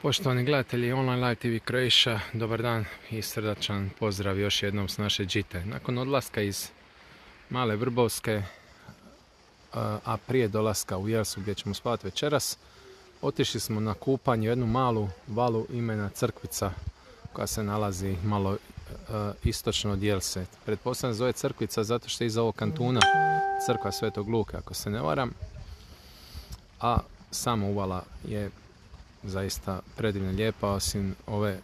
Poštovani gledatelji Online Live TV Croatia, dobar dan i srdačan pozdrav još jednom s naše džite. Nakon odlaska iz Male Vrbovske, a prije dolaska u Jelsu gdje ćemo spavati večeras, otišli smo na kupanje jednu malu valu imena Crkvica koja se nalazi malo istočno od Jelse. Pretpostavljam zove Crkvica zato što je iza ovog kantuna crkva Svetog Luka, ako se ne varam. A sama uvala je zaista predivno lijepa, osim ove,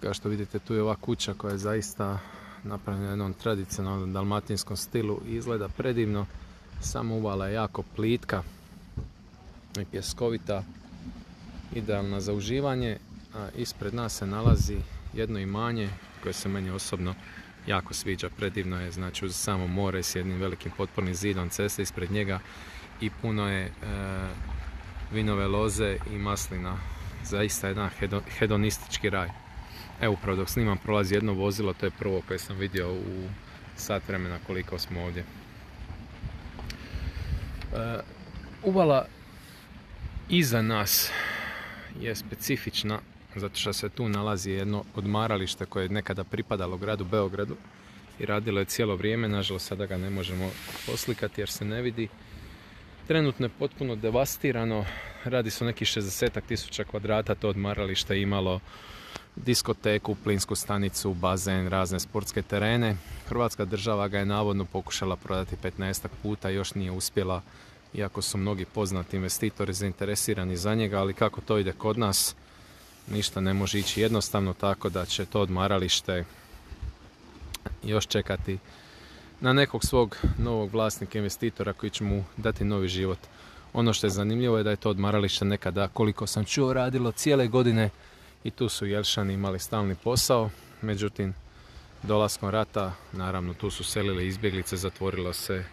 kao što vidite tu je ova kuća koja je zaista napravljena u jednom tradicionalnom dalmatinskom stilu i izgleda predivno. Samo uvala je jako plitka i pjeskovita, idealna za uživanje, a ispred nas se nalazi jedno imanje koje se meni osobno jako sviđa, predivno je, znači uz samo more s jednim velikim potpornim zidom ceste ispred njega i puno je e, vinove loze i maslina. Zaista jedan hedonistički raj. Evo upravo dok snimam prolazi jedno vozilo, to je prvo koje sam vidio u sat vremena koliko smo ovdje. E, uvala iza nas je specifična zato što se tu nalazi jedno odmaralište koje je nekada pripadalo gradu Beogradu i radilo je cijelo vrijeme, nažalost sada ga ne možemo poslikati jer se ne vidi. Trenutno je potpuno devastirano, radi se o nekih 60 tisuća kvadrata, to odmaralište imalo diskoteku, plinsku stanicu, bazen, razne sportske terene. Hrvatska država ga je navodno pokušala prodati 15 puta, još nije uspjela, iako su mnogi poznati investitori zainteresirani za njega, ali kako to ide kod nas, ništa ne može ići jednostavno tako da će to odmaralište još čekati na nekog svog novog vlasnika investitora koji će mu dati novi život. Ono što je zanimljivo je da je to odmaralište nekada, koliko sam čuo, radilo cijele godine i tu su Jelšani imali stalni posao. Međutim, dolaskom rata, naravno tu su selile izbjeglice, zatvorilo se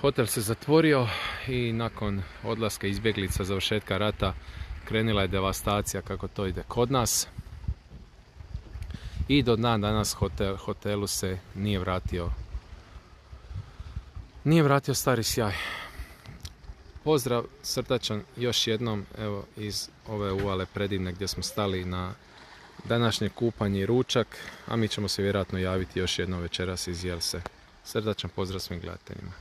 Hotel se zatvorio i nakon odlaska izbjeglica završetka rata krenila je devastacija kako to ide kod nas. I do dan danas hotel, hotelu se nije vratio nije vratio stari sjaj. Pozdrav srdačan još jednom evo iz ove uvale predivne gdje smo stali na današnje kupanje i ručak, a mi ćemo se vjerojatno javiti još jednom večeras iz Jelse. Srdačan pozdrav svim gledateljima.